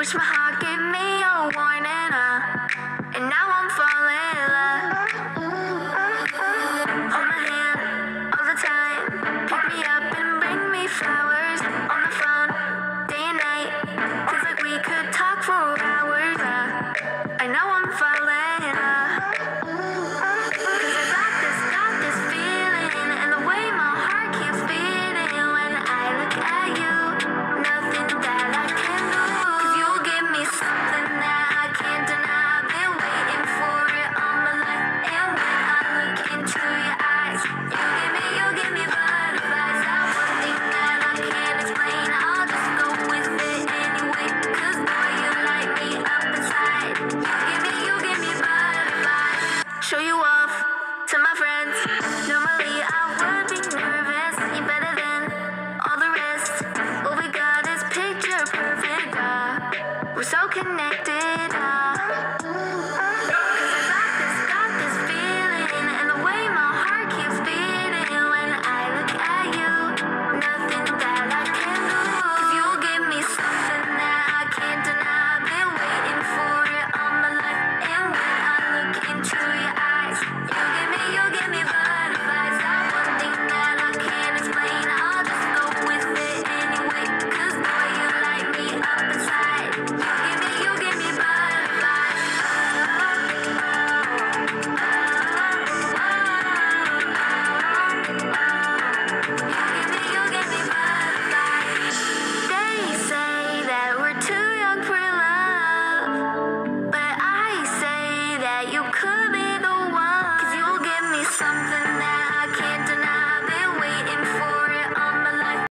Wish my heart gave me a warning. We're so connected.